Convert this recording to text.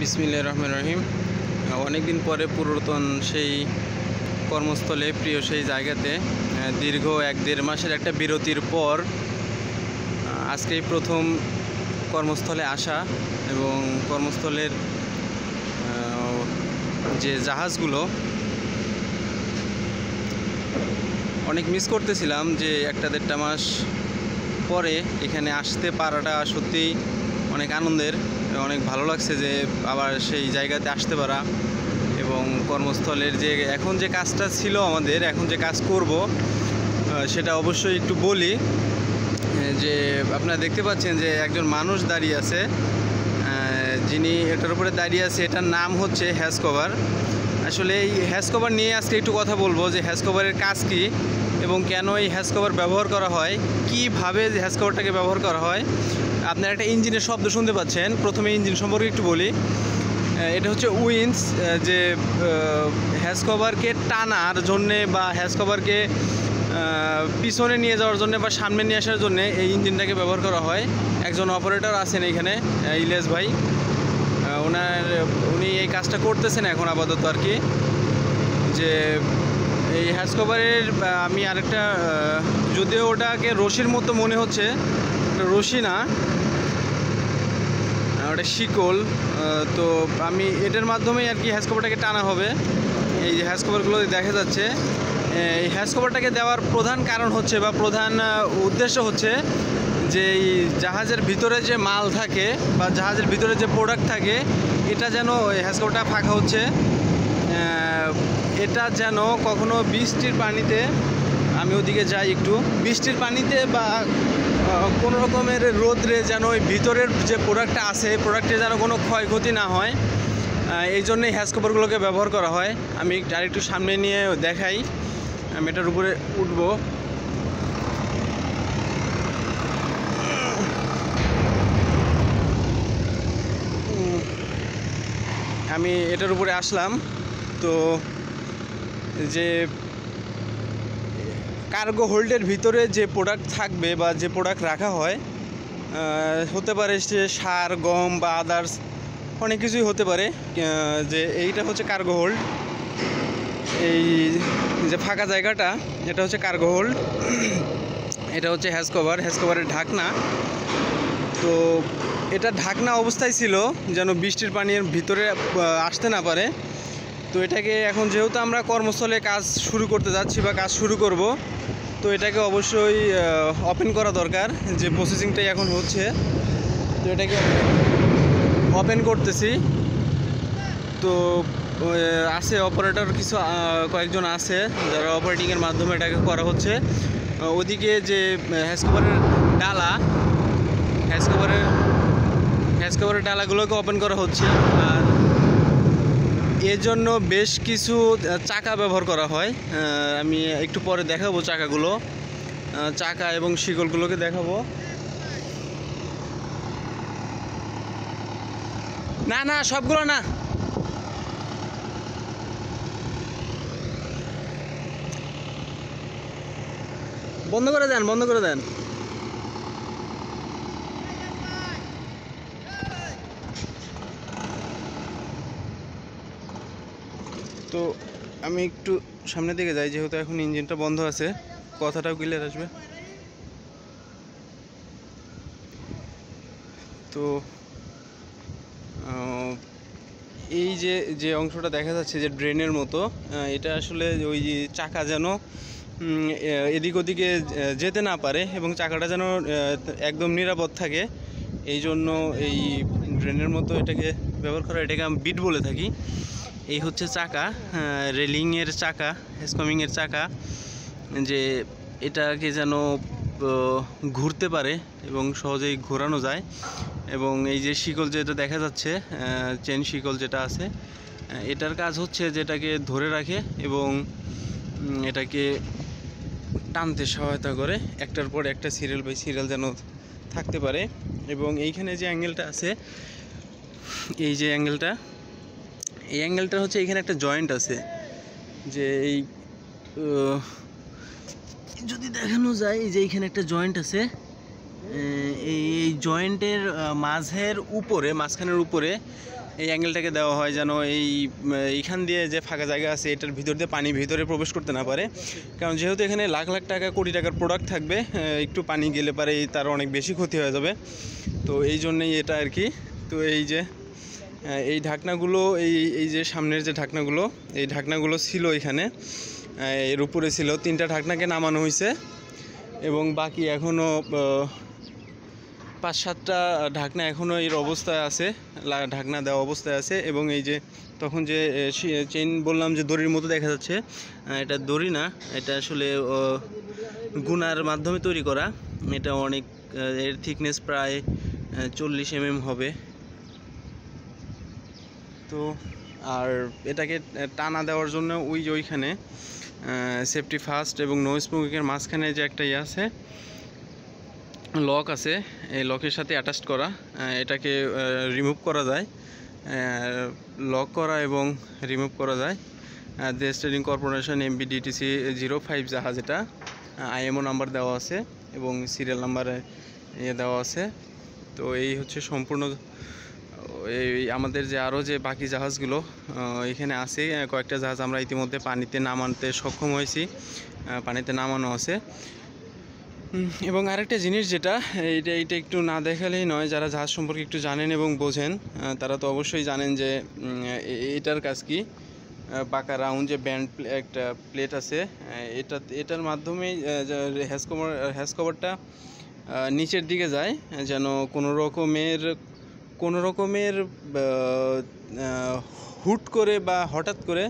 বিসমিল্লা রহমান রহিম। অনেক দিন পরে পুরাতন সেই কর্মস্থলে, প্রিয় সেই জায়গাতে দীর্ঘ এক দেড় মাসের একটা বিরতির পর আজকেই প্রথম কর্মস্থলে আসা এবং কর্মস্থলের যে জাহাজগুলো, অনেক মিস করতেছিলাম যে একটা দেড়টা মাস পরে এখানে আসতে পারাটা সত্যিই অনেক আনন্দের। অনেক ভালো লাগছে যে আবার সেই জায়গাতে আসতে পারা এবং কর্মস্থলের যে এখন যে কাজটা ছিল আমাদের, এখন যে কাজ করব সেটা অবশ্যই একটু বলি, যে আপনারা দেখতে পাচ্ছেন যে একজন মানুষ দাঁড়িয়ে আছে যিনি এটার উপরে দাঁড়িয়ে আছে, এটার নাম হচ্ছে হ্যাজ কভার আসলে এই হ্যাজ কভার নিয়ে আজকে একটু কথা বলব, যে হ্যাজ কভারের কাজ কী এবং কেন এই হ্যাজ কভার ব্যবহার করা হয়, কীভাবে হ্যাজ কভারটাকে ব্যবহার করা হয় আপনারা একটা ইঞ্জিনের শব্দ শুনতে পাচ্ছেন। প্রথমে ইঞ্জিন সম্পর্কে একটু বলি। এটা হচ্ছে উইন্স যে হ্যাজ কভারকে টানার জন্যে বা হ্যাজ কভারকে পিছনে নিয়ে যাওয়ার জন্য বা সামনে নিয়ে আসার জন্য এই ইঞ্জিনটাকে ব্যবহার করা হয়। একজন অপারেটর আছেন এখানে ইলিয়াস ভাই। ওনার, উনি এই কাজটা করতেছেন এখন আপাতত আর কি। যে, এই হ্যাজ কভারের আমি আরেকটা যদিও ওটাকে রশির মতো মনে হচ্ছে রশি না আহ, ওটা শিকল তো আমি এটার মাধ্যমেই আর কি হ্যাজ কভারটাকে টানা হবে। এই যে হ্যাজ কভারগুলো দেখা যাচ্ছে এই হ্যাজ কভারটাকে দেওয়ার প্রধান কারণ হচ্ছে বা প্রধান উদ্দেশ্য হচ্ছে যে এই জাহাজের ভিতরে যে মাল থাকে বা জাহাজের ভিতরে যে প্রোডাক্ট থাকে এটা যেন হ্যাজ ফাঁকা হচ্ছে। এটা যেন কখনো বৃষ্টির পানিতে আমি ওদিকে যাই একটু বৃষ্টির পানিতে বা কোনো রকমের রোদ্রে যেন ওই ভিতরের যে প্রোডাক্টটা আছে প্রোডাক্টে যেন কোনো ক্ষয়ক্ষতি না হয় এই জন্যই হ্যাজ কভারগুলোকে ব্যবহার করা হয়। আমি আরেকটু সামনে নিয়ে দেখাই। আমি এটার উপরে উঠবো। আমি এটার উপরে আসলাম। তো, যে কার্গো হোল্ডের ভিতরে যে প্রোডাক্ট থাকবে বা যে প্রোডাক্ট রাখা হয় হতে পারে সে সার, গম বা আদার্স অনেক কিছুই হতে পারে যে এইটা হচ্ছে কার্গো হোল্ড এই যে ফাঁকা জায়গাটা, এটা হচ্ছে কার্গো হোল্ড এটা হচ্ছে হ্যাজ কভার হ্যাজ কভারের ঢাকনা। তো এটা ঢাকনা অবস্থায় ছিল, যেন বৃষ্টির পানির ভিতরে আসতে না পারে। তো এটাকে এখন যেহেতু আমরা কর্মস্থলে কাজ শুরু করতে যাচ্ছি বা কাজ শুরু করব, তো এটাকে অবশ্যই ওপেন করা দরকার যে প্রসেসিংটাই এখন হচ্ছে। তো এটাকে ওপেন করতেছি। তো আছে অপারেটর কিছু কয়েকজন আছে যারা অপারেটিংয়ের মাধ্যমে এটাকে করা হচ্ছে। ওদিকে যে হ্যাজ কভারের ডালা হ্যাজ কভারের হ্যাজ কভারের ডালাগুলোকে ওপেন করা হচ্ছে। আর এর জন্য বেশ কিছু চাকা ব্যবহার করা হয়। আমি একটু পরে দেখাবো চাকাগুলো। চাকা এবং শিকলগুলোকে দেখাবো। না না, সবগুলো না। বন্ধ করে দেন, বন্ধ করে দেন। তো আমি একটু সামনের দিকে যাই, যেহেতু এখন ইঞ্জিনটা বন্ধ আছে। কথাটাও ক্লিয়ার আসবে। তো এই যে যে অংশটা দেখা যাচ্ছে যে ড্রেনের মতো এটা আসলে ওই চাকা যেন এদিক ওদিকে যেতে না পারে এবং চাকাটা যেন একদম নিরাপদ থাকে। এই জন্য এই ড্রেনের মতো এটাকে ব্যবহার করা, এটাকে আমি বিট বলে থাকি। এই হচ্ছে চাকা রেলিংয়ের চাকা হেসকমিংয়ের চাকা, যে এটাকে যেন ঘুরতে পারে এবং সহজেই ঘোরানো যায়। এবং এই যে শিকল যেটা দেখা যাচ্ছে চেন শিকল যেটা আছে এটার কাজ হচ্ছে যেটাকে ধরে রাখে এবং এটাকে টানতে সহায়তা করে। একটার পর একটা সিরিয়াল বাই সিরিয়াল যেন থাকতে পারে। এবং এইখানে যে অ্যাঙ্গেলটা আছে, এই যে অ্যাঙ্গেলটা এই অ্যাঙ্গেলটা হচ্ছে এখানে একটা জয়েন্ট আছে, যে এই যদি দেখানো যায় যে এইখানে একটা জয়েন্ট আছে এই জয়েন্টের মাঝের উপরে, মাঝখানের উপরে এই অ্যাঙ্গেলটাকে দেওয়া হয় যেন এই, এইখান দিয়ে যে ফাঁকা জায়গা আছে, এটার ভিতর দিয়ে পানি ভিতরে প্রবেশ করতে না পারে। কারণ যেহেতু এখানে লাখ লাখ টাকা, কোটি টাকার প্রোডাক্ট থাকবে একটু পানি গেলে পারে তার অনেক বেশি ক্ষতি হয়ে যাবে। তো এই জন্যই এটা আর কি। তো এই যে এই ঢাকনাগুলো, এই এই যে সামনের যে ঢাকনাগুলো, এই ঢাকনাগুলো ছিল এখানে। এর উপরে ছিল তিনটা ঢাকনাকে নামানো হয়েছে এবং বাকি এখনও পাঁচ সাতটা ঢাকনা এখনও এর অবস্থায় আছে ঢাকনা দেওয়া অবস্থায় আছে এবং এই যে তখন যে চেইন বললাম যে দড়ির মতো দেখা যাচ্ছে এটা দড়ি না, এটা আসলে গুনার মাধ্যমে তৈরি করা। এটা অনেক, এর থিকনেস প্রায় চল্লিশ এমএম হবে। তো আর এটাকে টানা দেওয়ার জন্য ওই যে ওইখানে সেফটি ফার্স্ট এবং নো স্মোকিংয়ের মাঝখানে যে একটা ইয়ে আছে লক আছে, এই লকের সাথে অ্যাটাচ করা এটাকে রিমুভ করা যায় লক করা এবং রিমুভ করা যায় দেশ trading corporation MBDTC zero five জাহাজ এটা আইএমও নাম্বার দেওয়া আছে এবং সিরিয়াল নাম্বারে ইয়ে দেওয়া আছে। তো এই হচ্ছে সম্পূর্ণ এই আমাদের যে আরও যে বাকি জাহাজগুলো এখানে আছে কয়েকটা জাহাজ আমরা ইতিমধ্যে পানিতে নামাতে সক্ষম হয়েছি পানিতে নামানো আছে। এবং আরেকটা জিনিস যেটা, এইটা এইটা একটু না দেখালেই নয়, যারা জাহাজ সম্পর্কে একটু জানেন এবং বোঝেন তারা তো অবশ্যই জানেন যে এটার কাজ কি? পাকা রাউন্ড যে ব্যান্ড একটা প্লেট আছে এটা, এটার মাধ্যমেই হ্যাজ কভার, হ্যাজ কভারটা নিচের দিকে যায়, যেন কোনো রকমের কোনো রকমের হুট করে বা হঠাৎ করে